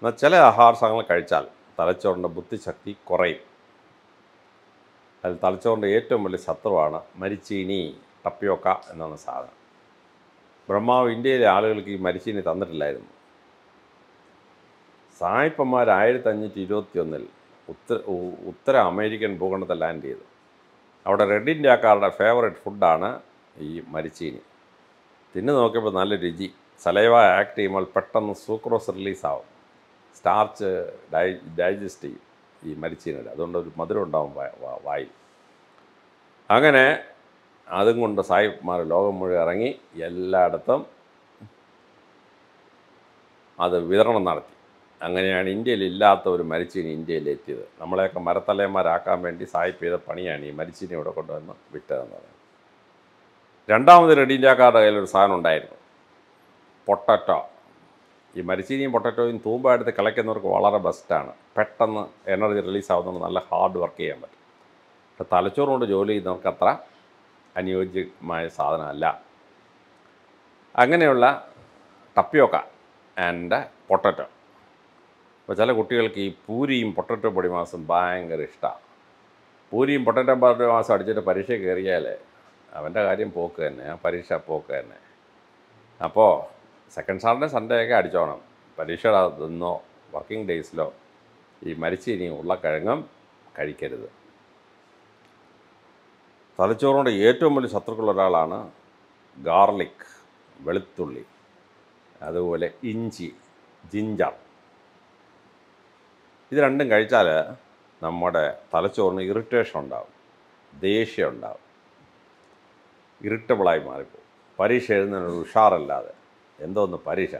എന്നാൽ ചില ആഹാര സാധനങ്ങൾ കഴിച്ചാൽ തലച്ചോറിന്റെ ബുദ്ധിശക്തി കുറയും. അതിൽ തലച്ചോറിന്റെ ഏറ്റവും വലിയ ശത്രുവാണ് മരിച്ചീനി ടപ്പിയോക്ക എന്നാണ് സാധനം. ബ്രഹ്മാവ് ഇന്ത്യയിലെ ആളുകൾക്ക് ഈ മരിച്ചീനി തന്നിട്ടില്ലായിരുന്നു. സായിപ്പന്മാർ ആയിരത്തി അഞ്ഞൂറ്റി ഇരുപത്തി ഒന്നിൽ ഉത്തര ഉത്തര അമേരിക്കൻ ഭൂഖണ്ഡത്തിൽ ലാൻഡ് ചെയ്തു. അവിടെ റെഡ് ഇന്ത്യക്കാരുടെ ഫേവറേറ്റ് ഫുഡാണ് ഈ മരിച്ചീനി. തിന്നു നോക്കിയപ്പോൾ നല്ല രുചി. സലൈവ ആക്ട് ചെയ്യുമ്പോൾ പെട്ടെന്ന് സൂക്രോസ് റിലീസ് ആവും. സ്റ്റാർച്ച് ഡൈ ഡൈജസ്റ്റ് ചെയ്യും ഈ മരിച്ചീനിയുടെ അതുകൊണ്ട് ഒരു മധുരം ഉണ്ടാവും വായിൽ. അങ്ങനെ അതും കൊണ്ട് സായിപ്പ്മാർ ലോകം മുഴുവൻ ഇറങ്ങി എല്ലായിടത്തും അത് വിതരണം നടത്തി. അങ്ങനെയാണ് ഇന്ത്യയിൽ ഇല്ലാത്ത ഒരു മരിച്ചീനി ഇന്ത്യയിൽ എത്തിയത്. നമ്മളെയൊക്കെ മരത്തലയന്മാരാക്കാൻ വേണ്ടി സായിപ്പ് ചെയ്ത പണിയാണ് ഈ മരിച്ചീനി ഇവിടെ കൊണ്ടുവന്ന് വിറ്റതെന്ന് പറയുന്നത്. രണ്ടാമത് റെഡി ഇന്ത്യക്കാരുടെ കയ്യിൽ ഒരു സാധനം ഉണ്ടായിരുന്നു. പൊട്ടറ്റോ. ഈ മരിച്ചീനിയും പൊട്ടറ്റോയും തൂമ്പ എടുത്ത് കിളയ്ക്കുന്നവർക്ക് വളരെ ബെസ്റ്റാണ്. പെട്ടെന്ന് എനർജി റിലീസ് ആവുന്നതുകൊണ്ട് നല്ല ഹാർഡ് വർക്ക് ചെയ്യാൻ പറ്റും. പക്ഷെ തലച്ചോറ് കൊണ്ട് ജോലി ചെയ്യുന്നവർക്ക് അത്ര അനുയോജ്യമായ സാധനമല്ല. അങ്ങനെയുള്ള ടപ്പിയോക്ക ആൻഡ് പൊട്ടറ്റോ. അപ്പോൾ ചില കുട്ടികൾക്ക് ഈ പൂരിയും പൊട്ടറ്റോ പൊടിമാസം ഭയങ്കര ഇഷ്ടമാണ് പൂരിയും പൊട്ടറ്റോ പൊടിമാസം അടിച്ചിട്ട് പരീക്ഷ കയറിയാൽ അവന്റെ കാര്യം പോക്ക് തന്നെ ആ പരീക്ഷ പോക്ക് തന്നെ. അപ്പോൾ സെക്കൻഡ് സാറിന്റെ സൺഡേ ഒക്കെ അടിച്ചോണം. പരീക്ഷയുടെ അന്നോ വർക്കിംഗ് ഡേയ്സിലോ ഈ മരിച്ചിനി ഉരുളക്കിഴങ്ങും കഴിക്കരുത്. തലച്ചോറിന്റെ ഏറ്റവും വലിയ ശത്രുക്കളുള്ള ഒരാളാണ് ഗാർലിക് വെളുത്തുള്ളി അതുപോലെ ഇഞ്ചി ജിഞ്ചർ. ഇത് രണ്ടും കഴിച്ചാൽ നമ്മുടെ തലച്ചോറിന് ഇറിറ്റേഷൻ ഉണ്ടാവും ദേഷ്യം ഉണ്ടാവും ഇറിറ്റബിളായി മാറിപ്പോകും പരീക്ഷ എഴുതുന്നതിനൊരു ഉഷാറല്ലാതെ. എന്തോന്ന് പരീക്ഷ?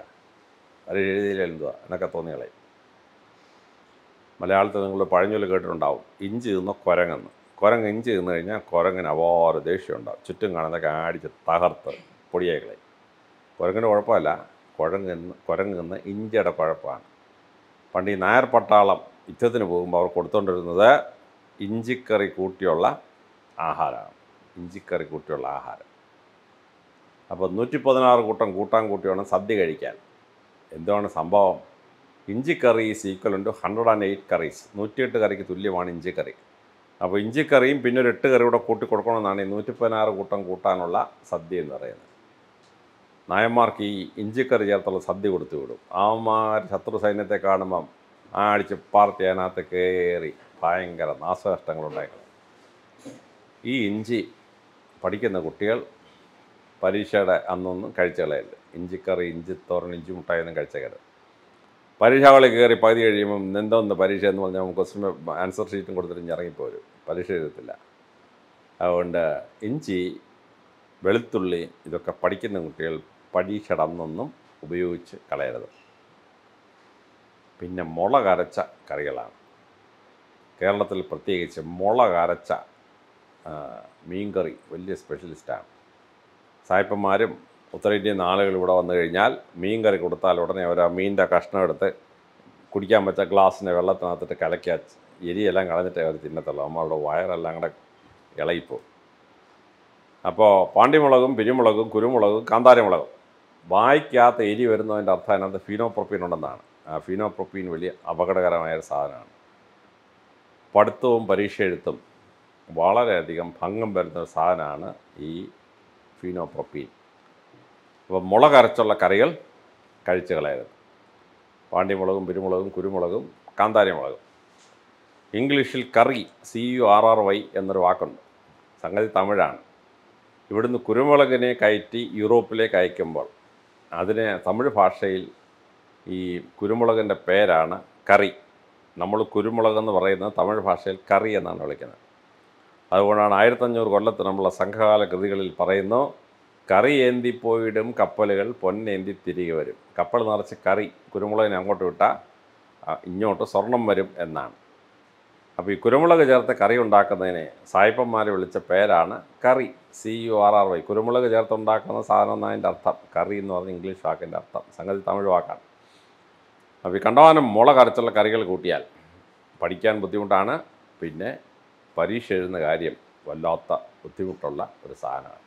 പരീക്ഷ എഴുതിയില്ല എന്തുവാ? എന്നൊക്കെ തോന്നികളെ മലയാളത്തിൽ നിങ്ങൾ പഴഞ്ഞൊല്ലി കേട്ടിട്ടുണ്ടാവും. ഇഞ്ചി തിന്ന കുരങ്ങെന്ന്. കുരങ്ങ് ഇഞ്ചി തിന്നു കഴിഞ്ഞാൽ കുരങ്ങിന് അപാര ദേഷ്യം ഉണ്ടാവും. ചുറ്റും കാണുന്നതൊക്കെ അടിച്ച് തകർത്ത് പൊടിയായികളെ കുരങ്ങിന് കുഴപ്പമല്ല. കുഴങ്ങുന്ന കുരങ്ങുന്ന ഇഞ്ചിയുടെ കുഴപ്പമാണ്. പണ്ട് ഈ നായർ പട്ടാളം യുദ്ധത്തിന് പോകുമ്പോൾ അവർ കൊടുത്തുകൊണ്ടിരുന്നത് ഇഞ്ചിക്കറി കൂട്ടിയുള്ള ആഹാരമാണ്. ഇഞ്ചിക്കറി കൂട്ടിയുള്ള ആഹാരം. അപ്പോൾ നൂറ്റി പതിനാറ് കൂട്ടം കൂട്ടാൻ കൂട്ടി വേണം സദ്യ കഴിക്കാൻ. എന്താണ് സംഭവം? Inji curry is equal to hundred and eight curries നൂറ്റിയെട്ട് കറിക്ക് തുല്യമാണ് ഇഞ്ചി കറി അപ്പോൾ ഇഞ്ചിക്കറിയും പിന്നെ ഒരു എട്ട് കറി കൂടെ കൂട്ടി കൊടുക്കണമെന്നാണ് ഈ നൂറ്റി പതിനാറ് കൂട്ടം കൂട്ടാനുള്ള സദ്യ എന്ന് പറയുന്നത്. നായന്മാർക്ക് ഈ ഇഞ്ചിക്കറി ചേർത്തുള്ള സദ്യ കൊടുത്തു വിടും. ആമാർ ശത്രു സൈന്യത്തെ കാണുമ്പം ആ അടിച്ച് പാർട്ടി അതിനകത്ത് കയറി ഭയങ്കര നാശനഷ്ടങ്ങളുണ്ടായിരുന്നു ഈ ഇഞ്ചി പഠിക്കുന്ന കുട്ടികൾ പരീക്ഷയുടെ അന്നൊന്നും കഴിച്ചു കളയരുത് ഇഞ്ചിക്കറി ഇഞ്ചി തോരൻ ഇഞ്ചി മുട്ടായൊന്നും കഴിച്ചേക്കരുത്. പരീക്ഷ ഹാളിൽ കയറി പകുതി കഴിയുമ്പം എന്തോന്ന് പരീക്ഷ എന്ന് പറഞ്ഞാൽ ക്വസ്റ്റ്യൻ ആൻസർ ഷീറ്റും കൊടുത്തിട്ട് ഇറങ്ങിപ്പോരും പരീക്ഷ എഴുതത്തില്ല. അതുകൊണ്ട് ഇഞ്ചി വെളുത്തുള്ളി ഇതൊക്കെ പഠിക്കുന്ന കുട്ടികൾ പരീക്ഷയുടെ അന്നൊന്നും ഉപയോഗിച്ച് കളയരുത്. പിന്നെ മുളക് അരച്ച കറികളാണ്. കേരളത്തിൽ പ്രത്യേകിച്ച് മുളക് അരച്ച മീൻകറി വലിയ സ്പെഷ്യലിസ്റ്റാണ് സായിപ്പന്മാരും ഉത്തരേന്ത്യൻ ആളുകൾ ഇവിടെ വന്നു കഴിഞ്ഞാൽ മീൻ കറി കൊടുത്താൽ ഉടനെ അവർ ആ മീനിന്റെ കഷ്ണം എടുത്ത് കുടിക്കാൻ പറ്റ ഗ്ലാസ്സിന്റെ വെള്ളത്തിനകത്തിട്ട് കലക്കി എരിയെല്ലാം കളഞ്ഞിട്ടേ അവർ തിന്നത്തുള്ളൂ. നമ്മളുടെ വയറെല്ലാം കൂടെ ഇളയിപ്പോവും അപ്പോൾ പാണ്ടിമുളകും പിരിമുളകും കുരുമുളകും കാന്താരിമുളകും. വായിക്കാത്ത എരി വരുന്നതിന്റെ അർത്ഥം അതിനകത്ത് ഫീനോപ്രൊപ്പീൻ ഉണ്ടെന്നാണ്. ആ ഫീനോപ്രൊപ്പീൻ വലിയ അപകടകരമായ ഒരു സാധനമാണ്. പഠിത്തവും പരീക്ഷ എഴുത്തും വളരെയധികം ഭംഗം വരുന്ന ഒരു സാധനമാണ് ഈ ഫീനോപ്രൊപ്പീൻ അപ്പോൾ മുളക് അരച്ചുള്ള കറികൾ കഴിച്ചു കളയരുത് പാണ്ടിമുളകും പെരുമുളകും കുരുമുളകും കാന്താരി മുളകും ഇംഗ്ലീഷിൽ curry C U R R Y എന്നൊരു വാക്കുണ്ട്. സംഗതി തമിഴാണ്. ഇവിടുന്ന് കുരുമുളകിനെ കയറ്റി യൂറോപ്പിലേക്ക് അയക്കുമ്പോൾ അതിനെ തമിഴ് ഭാഷയിൽ ഈ കുരുമുളകിന്റെ പേരാണ് കറി. നമ്മൾ കുരുമുളക് എന്ന് പറയുന്നത് തമിഴ് ഭാഷയിൽ കറി എന്നാണ് വിളിക്കുന്നത്. അതുകൊണ്ടാണ് ആയിരത്തഞ്ഞൂറ് കൊല്ലത്ത് നമ്മളെ സംഘകാല കൃതികളിൽ പറയുന്നു കറി ഏന്തി പോയിടും കപ്പലുകൾ പൊന്നേന്തി തിരികെ വരും. കപ്പൽ നിറച്ച് കറി കുരുമുളകിനെ അങ്ങോട്ട് വിട്ടാൽ ഇങ്ങോട്ട് സ്വർണം വരും എന്നാണ്. അപ്പോൾ ഈ കുരുമുളക് ചേർത്ത് കറി ഉണ്ടാക്കുന്നതിനെ സായിപ്പന്മാർ വിളിച്ച പേരാണ് curry C U R R Y കുരുമുളക് ചേർത്ത് ഉണ്ടാക്കുന്ന സാധനം എന്നതിന്റെ അർത്ഥം കറി എന്ന് പറഞ്ഞ ഇംഗ്ലീഷ് വാക്കിന്റെ അർത്ഥം സംഗതി തമിഴ് വാക്കാണ്. അപ്പോൾ ഈ കണ്ടവാനം മുളക് അരച്ചുള്ള കറികൾ കൂട്ടിയാൽ പഠിക്കാൻ ബുദ്ധിമുട്ടാണ് പിന്നെ പരീക്ഷ എഴുതുന്ന കാര്യം വല്ലാത്ത ബുദ്ധിമുട്ടുള്ള ഒരു സാധനമാണ്.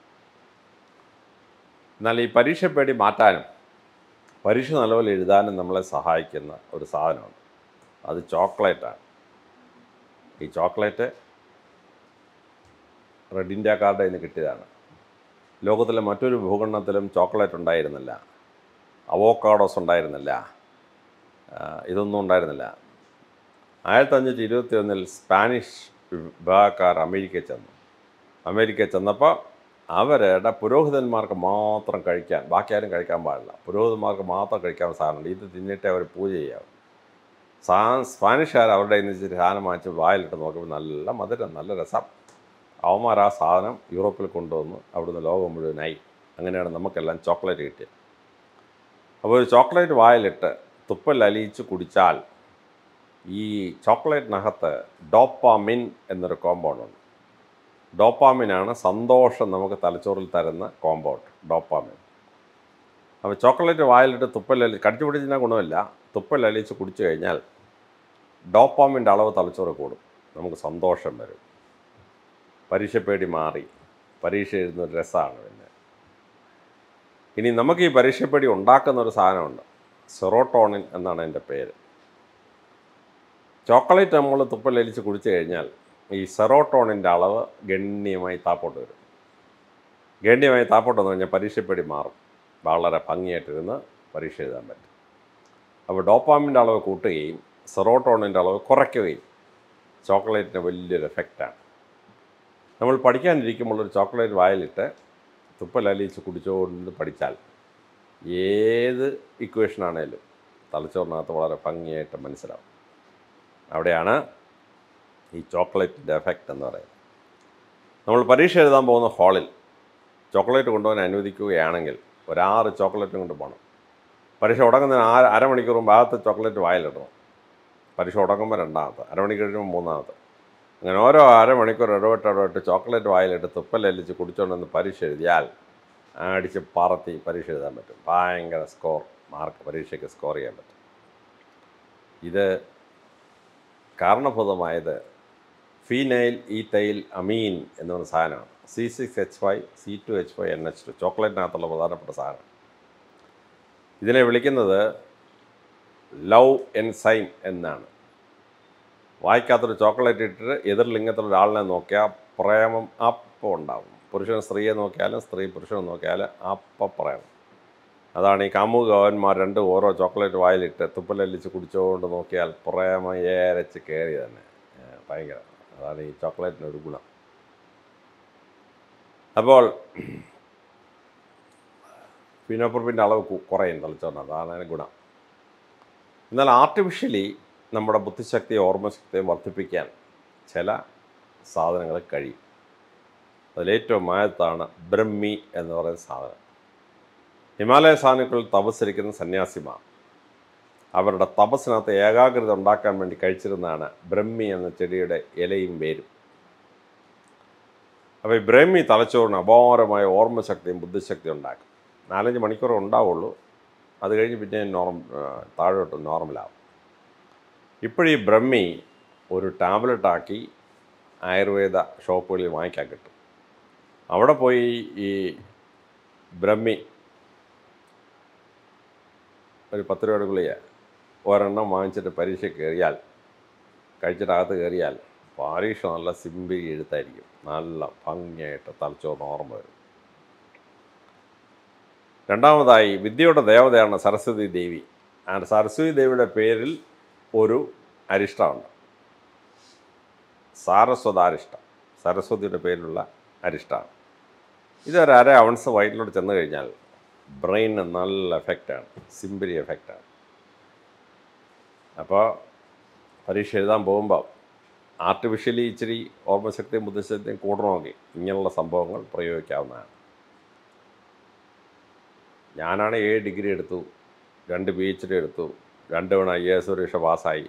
എന്നാൽ ഈ പരീക്ഷ പേടി മാറ്റാനും പരീക്ഷ നല്ലപോലെ എഴുതാനും നമ്മളെ സഹായിക്കുന്ന ഒരു സാധനമാണ് അത് ചോക്ലേറ്റാണ്. ഈ ചോക്ലേറ്റ് റെഡ് ഇന്ത്യക്കാരുടെ നിന്ന് കിട്ടിയതാണ്. ലോകത്തിലെ മറ്റൊരു ഭൂഖണ്ഡത്തിലും ചോക്ലേറ്റ് ഉണ്ടായിരുന്നില്ല. അവോക്കാഡോസ് ഉണ്ടായിരുന്നില്ല. ഇതൊന്നും ഉണ്ടായിരുന്നില്ല. ആയിരത്തി അഞ്ഞൂറ്റി ഇരുപത്തി ഒന്നിൽ സ്പാനിഷ് വിഭാഗക്കാർ അമേരിക്കയിൽ ചെന്നു. അമേരിക്കയിൽ ചെന്നപ്പോൾ അവരുടെ പുരോഹിതന്മാർക്ക് മാത്രം കഴിക്കാൻ ബാക്കി ആരും കഴിക്കാൻ പാടില്ല. പുരോഹിതന്മാർക്ക് മാത്രം കഴിക്കാൻ സാധനമുണ്ട്. ഇത് തിന്നിട്ട് അവർ പൂജ ചെയ്യാവും. സാ സ്പാനിഷുകാർ അവരുടെ ഇന്ന് ഇച്ചിരി സാധനം വാങ്ങിച്ച് വായിലിട്ട് നോക്കുമ്പോൾ നല്ല മധുരം നല്ല രസം. അവന്മാർ ആ സാധനം യൂറോപ്പിൽ കൊണ്ടുവന്ന്. അവിടുന്ന് ലോകം മുഴുവനായി. അങ്ങനെയാണ് നമുക്കെല്ലാം ചോക്ലേറ്റ് കിട്ടിയത്. അപ്പോൾ ഒരു ചോക്ലേറ്റ് വായിലിട്ട് തുപ്പൽ അലിയിച്ച് കുടിച്ചാൽ ഈ ചോക്ലേറ്റിനകത്ത് ഡോപ്പാമിൻ എന്നൊരു കോമ്പൗണ്ട് ഉണ്ട്. ഡോപ്പാമിനാണ് സന്തോഷം നമുക്ക് തലച്ചോറിൽ തരുന്ന കോമ്പൗണ്ട് ഡോപ്പാമിൻ. അപ്പോൾ ചോക്ലേറ്റ് വായിലിട്ട് തുപ്പലലി കടിച്ചു പിടിച്ചാൽ ഗുണമില്ല. തുപ്പലലിച്ച് കുടിച്ചു കഴിഞ്ഞാൽ ഡോപ്പാമിന്റെ അളവ് തലച്ചോറ് കൂടും. നമുക്ക് സന്തോഷം വരും. പരീക്ഷ പേടി മാറി. പരീക്ഷ എഴുതുന്ന ഒരു രസമാണ് പിന്നെ. ഇനി നമുക്ക് ഈ പരീക്ഷ പേടി ഉണ്ടാക്കുന്ന ഒരു സാധനമുണ്ട്. സെറോട്ടോണിൻ എന്നാണ് എന്റെ പേര്. ചോക്ലേറ്റ് നമ്മൾ തുപ്പലലിച്ച് കുടിച്ചു കഴിഞ്ഞാൽ ഈ സെറോട്ടോണിന്റെ അളവ് ഗണ്യമായി താപ്പോട്ട് വരും. ഗണ്യമായി താപ്പോട്ട് വന്നു കഴിഞ്ഞാൽ പരീക്ഷപ്പെടി മാറും. വളരെ ഭംഗിയായിട്ടിരുന്ന് പരീക്ഷ എഴുതാൻ പറ്റും. അപ്പോൾ ഡോപ്പാമിന്റെ അളവ് കൂട്ടുകയും സെറോട്ടോണിന്റെ അളവ് കുറയ്ക്കുകയും ചോക്ലേറ്റിന് വലിയൊരു എഫക്റ്റാണ്. നമ്മൾ പഠിക്കാനിരിക്കുമ്പോൾ ഒരു ചോക്ലേറ്റ് വായിലിട്ട് തുപ്പലലിച്ച് കുടിച്ചുകൊണ്ട് പഠിച്ചാൽ ഏത് ഇക്വേഷനാണേലും തലച്ചോറിനകത്ത് വളരെ ഭംഗിയായിട്ട് മനസ്സിലാവും. അവിടെയാണ് ഈ ചോക്ലേറ്റിന്റെ എഫക്റ്റ് എന്ന് പറയുന്നത്. നമ്മൾ പരീക്ഷ എഴുതാൻ പോകുന്ന ഹാളിൽ ചോക്ലേറ്റ് കൊണ്ടുപോകാൻ അനുവദിക്കുകയാണെങ്കിൽ ഒരാറ് ചോക്ലേറ്റും കൊണ്ട് പോകണം പരീക്ഷ ഉടങ്ങുന്നതിന് ആ അരമണിക്കൂർ മുമ്പ് ആദ്യത്തെ ചോക്ലേറ്റ് വായിലിടണം. പരീക്ഷ ഉടങ്ങുമ്പോൾ രണ്ടാമത്തെ അരമണിക്കൂർ കഴിയുമ്പോൾ മൂന്നാമത്തെ. അങ്ങനെ ഓരോ അരമണിക്കൂർ ഇടവിട്ട് ഇടവിട്ട് ചോക്ലേറ്റ് വായിലിട്ട് തുപ്പലല്ലിച്ച് കുടിച്ചുകൊണ്ടെന്ന് പരീക്ഷ എഴുതിയാൽ അടിച്ച് പറത്തി പരീക്ഷ എഴുതാൻ പറ്റും. ഭയങ്കര സ്കോർ മാർക്ക് പരീക്ഷയ്ക്ക് സ്കോർ ചെയ്യാൻ പറ്റും. ഇത് കാരണഭൂതമായത് ഫീനൈൽ ഈത്തൈൽ അമീൻ എന്ന് പറയുന്ന സാധനമാണ്. C six H five C two H five N H two ചോക്ലേറ്റിനകത്തുള്ള പ്രധാനപ്പെട്ട സാധനം. ഇതിനെ വിളിക്കുന്നത് ലവ് എൻസൈം എന്നാണ്. വായിക്കാത്തൊരു ചോക്ലേറ്റ് ഇട്ടിട്ട് എതിർ ലിംഗത്തിലുള്ള ഒരാളിനെ നോക്കിയാൽ പ്രേമം അപ്പം ഉണ്ടാവും. പുരുഷൻ സ്ത്രീയെ നോക്കിയാലും സ്ത്രീ പുരുഷനെ നോക്കിയാലും അപ്പം പ്രേമം. അതാണ് ഈ കാമുകവന്മാർ രണ്ട് ഓരോ ചോക്ലേറ്റ് വായിലിട്ട് തുപ്പലല്ലിച്ച് കുടിച്ചുകൊണ്ട് നോക്കിയാൽ പ്രേമം ഏരച്ച് കയറി തന്നെ ഭയങ്കര. അതാണ് ഈ ചോക്ലേറ്റിന്റെ ഒരു ഗുണം. അപ്പോൾ ഫിനോപ്രപ്പിന്റെ അളവ് കുറയും തളിച്ചോണ്ട് അതാണ് അതിന് ഗുണം. എന്നാൽ ആർട്ടിഫിഷ്യലി നമ്മുടെ ബുദ്ധിശക്തിയും ഓർമ്മശക്തിയും വർദ്ധിപ്പിക്കാൻ ചില സാധനങ്ങൾ കഴിയും. അതിലേറ്റവും മായത്താണ് ബ്രഹ്മി എന്ന് പറയുന്ന സാധനം. ഹിമാലയ സാനുക്കളിൽ തപസ്സരിക്കുന്ന സന്യാസിമാർ അവരുടെ തപസ്സിനകത്ത് ഏകാഗ്രത ഉണ്ടാക്കാൻ വേണ്ടി കഴിച്ചിരുന്നതാണ് ബ്രഹ്മി എന്ന ചെടിയുടെ ഇലയും വേരും. അപ്പോൾ ഈ ബ്രഹ്മി തലച്ചോറിന് അപാരമായ ഓർമ്മശക്തിയും ബുദ്ധിശക്തിയും ഉണ്ടാക്കും. നാലഞ്ച് മണിക്കൂർ ഉണ്ടാവുള്ളൂ. അത് കഴിഞ്ഞ് പിന്നെ നോർമ താഴോട്ട് നോർമലാവും. ഇപ്പോഴീ ബ്രഹ്മി ഒരു ടാബ്ലറ്റാക്കി ആയുർവേദ ഷോപ്പുകളിൽ വാങ്ങിക്കാൻ കിട്ടും. അവിടെ പോയി ഈ ബ്രഹ്മി ഒരു പത്ത് രൂപയുടെ ഗുളിക ഒരെണ്ണം വാങ്ങിച്ചിട്ട് പരീക്ഷ കയറിയാൽ കഴിച്ചിട്ട് അകത്ത് കയറിയാൽ പരീക്ഷ നല്ല സിമ്പിൾ എഴുത്തായിരിക്കും. നല്ല ഭംഗിയായിട്ട് തലച്ചോറിന് ഓർമ്മ വരും. രണ്ടാമതായി വിദ്യയുടെ ദേവതയാണ് സരസ്വതി ദേവി. ആ സരസ്വതി ദേവിയുടെ പേരിൽ ഒരു അരിഷ്ടമുണ്ട് സാരസ്വതാരിഷ്ടം. സരസ്വതിയുടെ പേരിലുള്ള അരിഷ്ടമാണ് അര അവൺസ് വയറ്റിലോട്ട് ചെന്ന് കഴിഞ്ഞാൽ ബ്രെയിനിന് നല്ല എഫക്റ്റാണ് സിമ്പിളി എഫക്റ്റാണ്. അപ്പോൾ പരീക്ഷ എഴുതാൻ പോകുമ്പോൾ ആർട്ടിഫിഷ്യലി ഇച്ചിരി ഓർമ്മശക്തിയും ബുദ്ധിശക്തിയും കൂടണമെങ്കിൽ ഇങ്ങനെയുള്ള സംഭവങ്ങൾ പ്രയോഗിക്കാവുന്നതാണ്. ഞാനാണ് ഏഴ് ഡിഗ്രി എടുത്തു രണ്ട് പി എച്ച് ഡി എടുത്തു രണ്ട് തവണ ഐ എസ് പരീക്ഷ പാസ്സായി.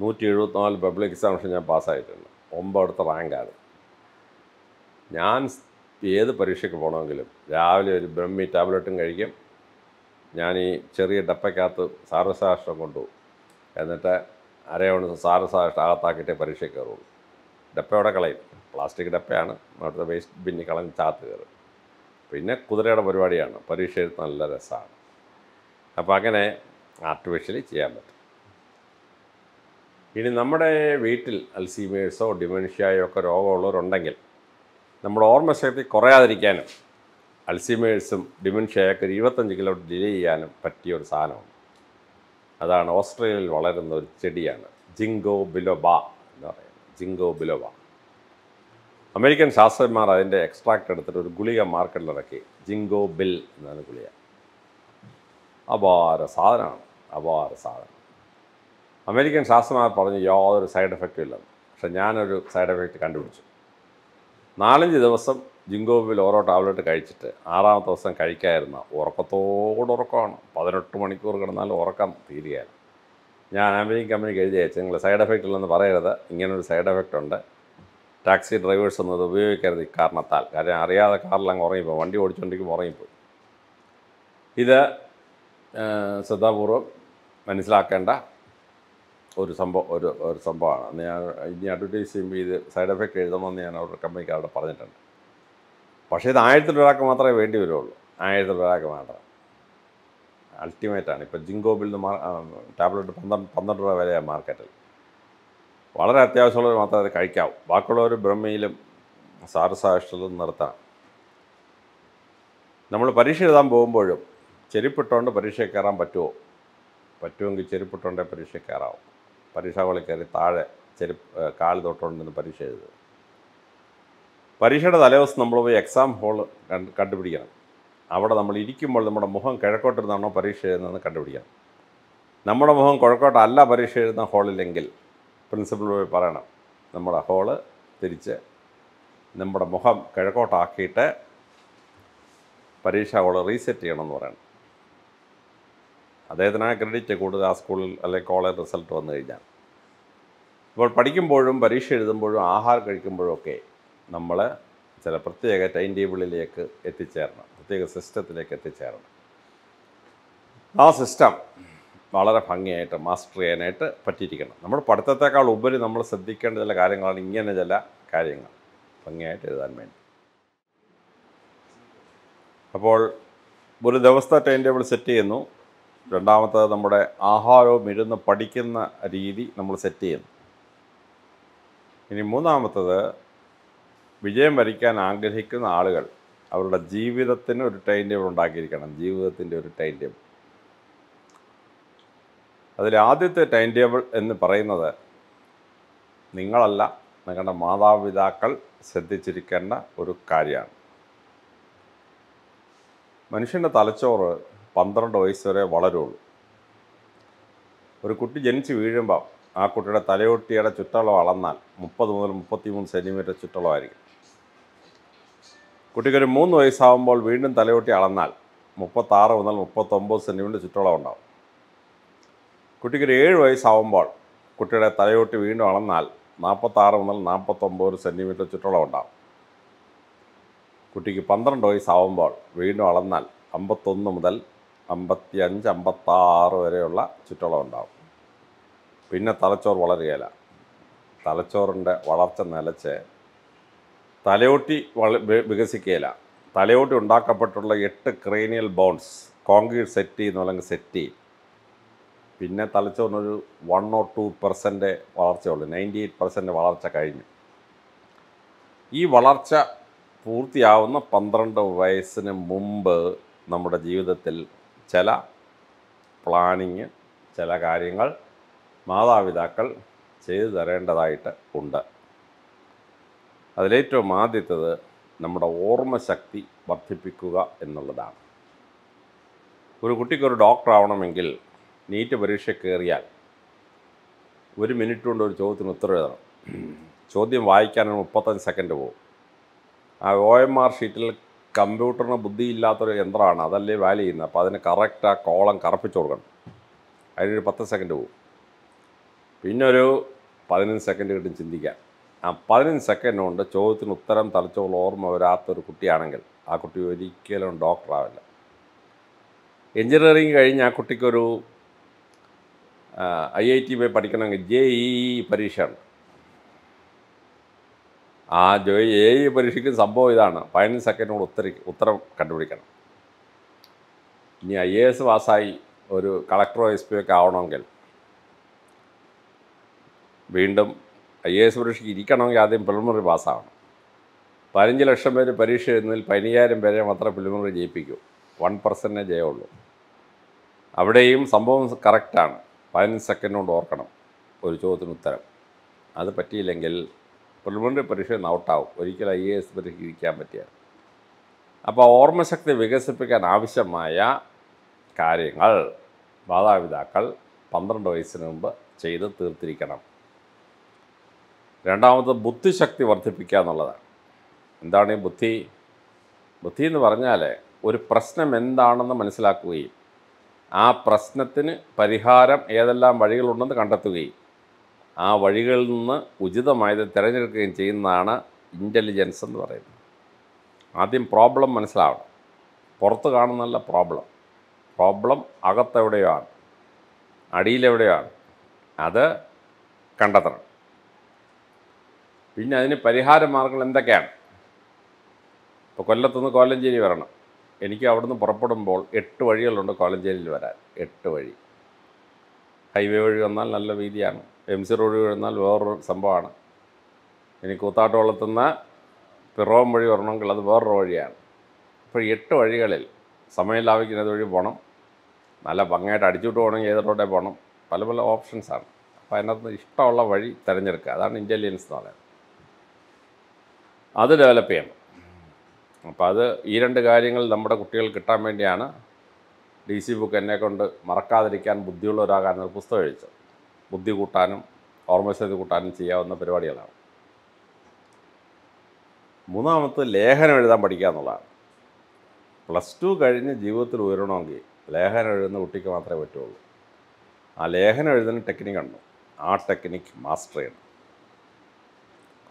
നൂറ്റി എഴുപത്തിനാല് പബ്ലിക് എക്സാമിനേഷൻ ഞാൻ പാസ്സായിട്ടുണ്ട്. ഒമ്പടുത്ത റാങ്കാണ്. ഞാൻ ഏത് പരീക്ഷയ്ക്ക് പോകണമെങ്കിലും. രാവിലെ ഒരു ബ്രഹ്മി ടാബ്ലറ്റും കഴിക്കും. ഞാൻ ഈ ചെറിയ ഡപ്പയ്ക്കകത്ത് സാരസാഷ്ടം കൊണ്ടുപോകും എന്നിട്ട് അരയോണ് സാരസാഷ്ടം അകത്താക്കിയിട്ടേ പരീക്ഷയ്ക്ക് കയറുള്ളൂ ഡപ്പയോടെ കളയും. പ്ലാസ്റ്റിക് ഡപ്പയാണ്. അവിടുത്തെ വേസ്റ്റ് ബിന്നി കളഞ്ഞ് ചാത്ത് കയറും. പിന്നെ കുതിരയുടെ പരിപാടിയാണ്. പരീക്ഷ നല്ല രസമാണ്. അപ്പോൾ അങ്ങനെ ആർട്ടിഫിഷ്യലി ചെയ്യാൻ പറ്റും. ഇനി നമ്മുടെ വീട്ടിൽ അൽസീമേഴ്സോ ഡിമെൻഷ്യയോ ഒക്കെ രോഗമുള്ളവരുണ്ടെങ്കിൽ നമ്മുടെ ഓർമ്മശക്തി കുറയാതിരിക്കാനും അൽസീമേഴ്സും ഡിമെൻഷ്യയൊക്കെ ഒരു ഇരുപത്തഞ്ച് കിലോ ഡിലേ ചെയ്യാനും പറ്റിയ ഒരു സാധനമാണ്. അതാണ് ഓസ്ട്രേലിയയിൽ വളരുന്ന ഒരു ചെടിയാണ്. ജിങ്കോ ബിലോബ എന്ന് പറയുന്നത്. ജിങ്കോ ബിലോബ. അമേരിക്കൻ ശാസ്ത്രജ്ഞന്മാർ അതിന്റെ എക്സ്ട്രാക്ട് എടുത്തിട്ട് ഒരു ഗുളിക മാർക്കറ്റിൽ ഇറക്കി. ജിങ്കോ ബിൽ എന്നാണ് ഗുളിക. അപാര സാധനമാണ്. അപാര സാധനം. അമേരിക്കൻ ശാസ്ത്രജ്ഞന്മാർ പറഞ്ഞു യാതൊരു സൈഡ് എഫക്റ്റും ഇല്ലെന്ന്. പക്ഷെ ഞാനൊരു സൈഡ് എഫക്റ്റ് കണ്ടുപിടിച്ചു. നാലഞ്ച് ദിവസം ജിങ്കോവിൽ ഓരോ ടാബ്ലറ്റ് കഴിച്ചിട്ട് ആറാമത്തെ ദിവസം കഴിക്കാതിരുന്ന ഉറക്കത്തോട് ഉറക്കമാണ്. പതിനെട്ട് മണിക്കൂർ കിടന്നാലും ഉറക്കം തീരുകയാണ്. ഞാൻ അമേരിക്കൻ കമ്പനിക്ക് എഴുതി അയച്ചു നിങ്ങൾ സൈഡ് എഫക്റ്റ് ഇല്ലെന്ന് പറയരുത് ഇങ്ങനൊരു സൈഡ് എഫക്റ്റ് ഉണ്ട്. ടാക്സി ഡ്രൈവേഴ്സ് ഒന്നും ഇത് ഉപയോഗിക്കരുത് ഇക്കാരണത്താൽ കാര്യം അറിയാതെ കാറിൽ അങ്ങ് ഉറങ്ങിപ്പോയി വണ്ടി ഓടിച്ചുകൊണ്ടിരിക്കുമ്പോൾ ഉറങ്ങിപ്പോയി. ഇത് ശ്രദ്ധാപൂർവം മനസ്സിലാക്കേണ്ട ഒരു സംഭവം ഒരു ഒരു സംഭവമാണ്. ഞാൻ ഇനി അഡ്വർടൈസ് ചെയ്യുമ്പോൾ ഇത് സൈഡ് എഫക്റ്റ് എഴുതണമെന്ന് ഞാൻ അവരുടെ കമ്പനിക്ക് അവിടെ പറഞ്ഞിട്ടുണ്ട്. പക്ഷേ ഇത് ആയിരത്തി ഒരാൾക്ക് മാത്രമേ വേണ്ടി വരുള്ളൂ. ആയിരത്തി ഒരാൾക്ക് മാത്രം. അൾട്ടിമേറ്റാണ് ഇപ്പോൾ ജിങ്കോബിൽ നിന്ന് ടാബ്ലറ്റ് പന്ത്രണ്ട് പന്ത്രണ്ട് രൂപ വിലയാണ് മാർക്കറ്റിൽ വളരെ അത്യാവശ്യമുള്ളവർ മാത്രമേ അത് കഴിക്കാവൂ. ബാക്കിയുള്ളവർ ബ്രഹ്മയിലും സാരസാഷ്ടലും നിർത്തണം. നമ്മൾ പരീക്ഷ എഴുതാൻ പോകുമ്പോഴും ചെരുപ്പിട്ടുകൊണ്ട് പരീക്ഷ കയറാൻ പറ്റുമോ പറ്റുമെങ്കിൽ ചെരുപ്പിട്ടുകൊണ്ടേ പരീക്ഷ കയറാവും. പരീക്ഷാ ഹോളിൽ കയറി താഴെ ചെരുപ്പ് കാൽ തൊട്ടുകൊണ്ട് നിന്ന് പരീക്ഷ എഴുതുക. പരീക്ഷയുടെ തലേദിവസം നമ്മൾ പോയി എക്സാം ഹോൾ കണ്ട് കണ്ടുപിടിക്കണം. അവിടെ നമ്മൾ ഇരിക്കുമ്പോൾ നമ്മുടെ മുഖം കിഴക്കോട്ടിരുന്നാണോ പരീക്ഷ എഴുതുന്നതെന്ന് കണ്ടുപിടിക്കണം. നമ്മുടെ മുഖം കുഴക്കോട്ടല്ല പരീക്ഷ എഴുതുന്ന ഹോളിലെങ്കിൽ പ്രിൻസിപ്പൽ പോയി പറയണം നമ്മുടെ ഹോൾ തിരിച്ച് നമ്മുടെ മുഖം കിഴക്കോട്ടാക്കിയിട്ട് പരീക്ഷ ഹോൾ റീസെറ്റ് ചെയ്യണമെന്ന് പറയണം. അദ്ദേഹത്തിനാണ് ക്രെഡിറ്റ് കൂടുതൽ ആ സ്കൂളിൽ അല്ലെങ്കിൽ കോളേജ് റിസൾട്ട് വന്നു കഴിഞ്ഞാൽ. ഇപ്പോൾ പഠിക്കുമ്പോഴും പരീക്ഷ എഴുതുമ്പോഴും ആഹാരം കഴിക്കുമ്പോഴും ഒക്കെ നമ്മൾ ചില പ്രത്യേക ടൈം ടേബിളിലേക്ക് എത്തിച്ചേരണം. പ്രത്യേക സിസ്റ്റത്തിലേക്ക് എത്തിച്ചേരണം. ആ സിസ്റ്റം വളരെ ഭംഗിയായിട്ട് മാസ്റ്റർ ചെയ്യാനായിട്ട് പറ്റിയിരിക്കണം. നമ്മൾ പഠിത്തത്തെക്കാൾ ഉപരി നമ്മൾ ശ്രദ്ധിക്കേണ്ട ചില കാര്യങ്ങളാണ് ഇങ്ങനെ ചില കാര്യങ്ങൾ. ഭംഗിയായിട്ട് എഴുതാൻ വേണ്ടി. അപ്പോൾ ഒരു ദിവസത്തെ ടൈം ടേബിൾ സെറ്റ് ചെയ്യുന്നു. രണ്ടാമത്തത് നമ്മുടെ ആഹാരവും ഇരുന്ന് പഠിക്കുന്ന രീതി നമ്മൾ സെറ്റ് ചെയ്യുന്നു. ഇനി മൂന്നാമത്തത് വിജയം വരിക്കാൻ ആഗ്രഹിക്കുന്ന ആളുകൾ അവരുടെ ജീവിതത്തിന് ഒരു ടൈം ടേബിൾ ഉണ്ടാക്കിയിരിക്കണം. ജീവിതത്തിന്റെ ഒരു ടൈം ടേബിൾ അതിൽ ആദ്യത്തെ ടൈം ടേബിൾ എന്ന് പറയുന്നത് നിങ്ങളല്ല നിങ്ങളുടെ മാതാപിതാക്കൾ ശ്രദ്ധിച്ചിരിക്കേണ്ട ഒരു കാര്യമാണ്. മനുഷ്യന്റെ തലച്ചോറ് പന്ത്രണ്ട് വയസ്സ് വരെ വളരുള്ളൂ. ഒരു കുട്ടി ജനിച്ച് വീഴുമ്പോൾ ആ കുട്ടിയുടെ തലയൊട്ടിയുടെ ചുറ്റളവ് അളന്നാൽ മുപ്പത് മുതൽ മുപ്പത്തി മൂന്ന് സെന്റിമീറ്റർ ചുറ്റളവായിരിക്കും. കുട്ടിക്കൊരു മൂന്ന് വയസ്സാകുമ്പോൾ വീണ്ടും തലയൊട്ടി അളന്നാൽ മുപ്പത്താറ് മുതൽ മുപ്പത്തൊമ്പത് സെന്റിമീറ്റർ ചുറ്റളവ് ഉണ്ടാവും. കുട്ടിക്കൊരു ഏഴ് വയസ്സാകുമ്പോൾ കുട്ടിയുടെ തലയൊട്ടി വീണ്ടും അളന്നാൽ നാൽപ്പത്താറ് മുതൽ നാൽപ്പത്തൊമ്പത് സെന്റിമീറ്റർ ചുറ്റളവ് ഉണ്ടാവും. കുട്ടിക്ക് പന്ത്രണ്ട് വയസ്സാകുമ്പോൾ വീണ്ടും അളന്നാൽ അമ്പത്തൊന്ന് മുതൽ അമ്പത്തി അഞ്ച് അമ്പത്താറ് വരെയുള്ള ചുറ്റളവ് ഉണ്ടാവും പിന്നെ തലച്ചോറ് വളരുകയില്ല. തലച്ചോറിന്റെ വളർച്ച നിലച്ച് തലയോട്ടി വള വികസിക്കുകയില്ല. തലയോട്ടി ഉണ്ടാക്കപ്പെട്ടുള്ള എട്ട് ക്രേനിയൽ ബോൺസ് കോൺക്രീറ്റ് സെറ്റ് ചെയ്യുന്നു അല്ലെങ്കിൽ സെറ്റ് ചെയ്യും. പിന്നെ തലച്ചോറിനൊരു വൺ ഓർ ടു പെർസെന്റ് വളർച്ചയുള്ളൂ നയന്റി എയ്റ്റ് പെർസെന്റ് വളർച്ച കഴിഞ്ഞു. ഈ വളർച്ച പൂർത്തിയാവുന്ന പന്ത്രണ്ട് വയസ്സിന് മുമ്പ് നമ്മുടെ ജീവിതത്തിൽ ചില പ്ലാനിങ് ചില കാര്യങ്ങൾ മാതാപിതാക്കൾ ചെയ്തു തരേണ്ടതായിട്ട് ഉണ്ട്. അതിലേറ്റവും ആദ്യത്തത് നമ്മുടെ ഓർമ്മശക്തി വർദ്ധിപ്പിക്കുക എന്നുള്ളതാണ്. ഒരു കുട്ടിക്കൊരു ഡോക്ടർ ആവണമെങ്കിൽ നീറ്റ് പരീക്ഷ കയറിയാൽ ഒരു മിനിറ്റ് കൊണ്ട് ഒരു ചോദ്യത്തിന് ഉത്തരം എഴുതണം. ചോദ്യം വായിക്കാൻ മുപ്പത്തഞ്ച് സെക്കൻഡ് പോകും ആ ഒ എം ആർ ഷീറ്റിൽ കമ്പ്യൂട്ടറിന് ബുദ്ധിയില്ലാത്തൊരു യന്ത്രമാണ് അതല്ലേ വാല്യൂ ചെയ്യുന്നത്. അപ്പോൾ അതിന് കറക്റ്റ് ആ കോളം കറപ്പിച്ച് കൊടുക്കണം. അതിനൊരു പത്ത് സെക്കൻഡ് പോകും പിന്നെ ഒരു പതിനഞ്ച് സെക്കൻഡ് കിട്ടും ചിന്തിക്കാം ആ പതിനഞ്ച് സെക്കൻഡ് കൊണ്ട് ചോദ്യത്തിന് ഉത്തരം തലച്ചോളം ഓർമ്മ വരാത്തൊരു കുട്ടിയാണെങ്കിൽ ആ കുട്ടി ഒരിക്കലും ഡോക്ടറാവില്ല എഞ്ചിനീയറിങ് കഴിഞ്ഞ് ആ കുട്ടിക്കൊരു ഐ ഐ ടി പോയി പഠിക്കണമെങ്കിൽ ജെ ഇ പരീക്ഷയുണ്ട് ആ ജോ എ ഇ പരീക്ഷയ്ക്ക് സംഭവം ഇതാണ്. ഫൈനൽ സെക്കൻഡിനോട് ഉത്തര ഉത്തരം കണ്ടുപിടിക്കണം. ഇനി ഐ എ എസ് പാസ്സായി ഒരു കളക്ടറോ എസ് പി ഒക്കെ ആവണമെങ്കിൽ വീണ്ടും ഐ എ എസ് പരീക്ഷയ്ക്ക് ഇരിക്കണമെങ്കിൽ ആദ്യം പ്രിലിമിനറി പാസ്സാവണം പതിനഞ്ച് ലക്ഷം പേര് പരീക്ഷ എഴുതുന്നതിൽ പതിനയ്യായിരം പേരെ മാത്രമേ പ്രിലിമിനറി ജയിപ്പിക്കൂ. വൺ പെർസെന്റേ ജയമുള്ളൂ. അവിടെയും സംഭവം കറക്റ്റാണ് പതിനഞ്ച് സെക്കൻഡ് കൊണ്ട് ഓർക്കണം ഒരു ചോദ്യത്തിന് ഉത്തരം. അത് പറ്റിയില്ലെങ്കിൽ പ്രിലിമിനറി പരീക്ഷ ഔട്ടാവും. ഒരിക്കലും ഐ എ എസ് പരീക്ഷ ഇരിക്കാൻ പറ്റിയ അപ്പോൾ ഓർമ്മശക്തി വികസിപ്പിക്കാൻ ആവശ്യമായ കാര്യങ്ങൾ മാതാപിതാക്കൾ പന്ത്രണ്ട് വയസ്സിന് മുമ്പ് ചെയ്ത് തീർത്തിരിക്കണം. രണ്ടാമത് ബുദ്ധിശക്തി വർദ്ധിപ്പിക്കുക എന്നുള്ളതാണ്. എന്താണ് ഈ ബുദ്ധി? ബുദ്ധി എന്ന് പറഞ്ഞാൽ ഒരു പ്രശ്നം എന്താണെന്ന് മനസ്സിലാക്കുകയും ആ പ്രശ്നത്തിന് പരിഹാരം ഏതെല്ലാം വഴികളുണ്ടെന്ന് കണ്ടെത്തുകയും ആ വഴികളിൽ നിന്ന് ഉചിതമായത് തിരഞ്ഞെടുക്കുകയും ചെയ്യുന്നതാണ് ഇന്റലിജൻസ് എന്ന് പറയുന്നത്. ആദ്യം പ്രോബ്ലം മനസ്സിലാവണം. പുറത്ത് കാണുന്നല്ല പ്രോബ്ലം പ്രോബ്ലം അകത്തെവിടെയോ ആണ് അടിയിലെവിടെയോ ആണ് അത് കണ്ടെത്തണം. പിന്നെ അതിന് പരിഹാര മാർഗങ്ങൾ എന്തൊക്കെയാണ്? ഇപ്പോൾ കൊല്ലത്തുനിന്ന് കോലഞ്ചേരി വരണം. എനിക്ക് അവിടുന്ന് പുറപ്പെടുമ്പോൾ എട്ട് വഴികളുണ്ട് കോലഞ്ചേരിയിൽ വരാൻ. എട്ട് വഴി. ഹൈവേ വഴി വന്നാൽ നല്ല വീതിയാണ്. എം സി റോഡ് വരുന്നാൽ വേറൊരു സംഭവമാണ്. ഇനി കൂത്താട്ടോളത്തുനിന്ന് പിറവം വഴി വരണമെങ്കിൽ അത് വേറൊരു വഴിയാണ്. അപ്പോൾ എട്ട് വഴികളിൽ സമയം ലാഭിക്കുന്നത് വഴി പോകണം നല്ല ഭംഗിയായിട്ട് അടിച്ചുവിട്ട് പോകണമെങ്കിൽ ഏത് റോഡേ പോകണം. പല പല ഓപ്ഷൻസാണ് അപ്പോൾ അതിനകത്ത് ഇഷ്ടമുള്ള വഴി തിരഞ്ഞെടുക്കുക. അതാണ് ഇന്റലിജൻസ് എന്ന് പറയുന്നത്. അത് ഡെവലപ്പ് ചെയ്യണം. അപ്പോൾ അത് ഈ രണ്ട് കാര്യങ്ങൾ നമ്മുടെ കുട്ടികൾ കിട്ടാൻ വേണ്ടിയാണ്. ഡി സി ബുക്ക് എന്നെ കൊണ്ട് മറക്കാതിരിക്കാൻ ബുദ്ധിയുള്ളവരാകാൻ ഒരു പുസ്തകം എഴുതിച്ചത്. ബുദ്ധി കൂട്ടാനും ഓർമ്മശക്തി കൂട്ടാനും ചെയ്യാവുന്ന പരിപാടികളാണ്. മൂന്നാമത്തെ ലേഖനം എഴുതാൻ പഠിക്കുക എന്നുള്ളതാണ്. പ്ലസ് ടു കഴിഞ്ഞ് ജീവിതത്തിൽ ഉയരണമെങ്കിൽ ലേഖനം എഴുതുന്ന കുട്ടിക്ക് മാത്രമേ പറ്റുള്ളൂ. ആ ലേഖനം എഴുതുന്ന ടെക്നിക്ക് ഉണ്ട് ആ ടെക്നിക്ക് മാസ്റ്റർ ചെയ്യണം.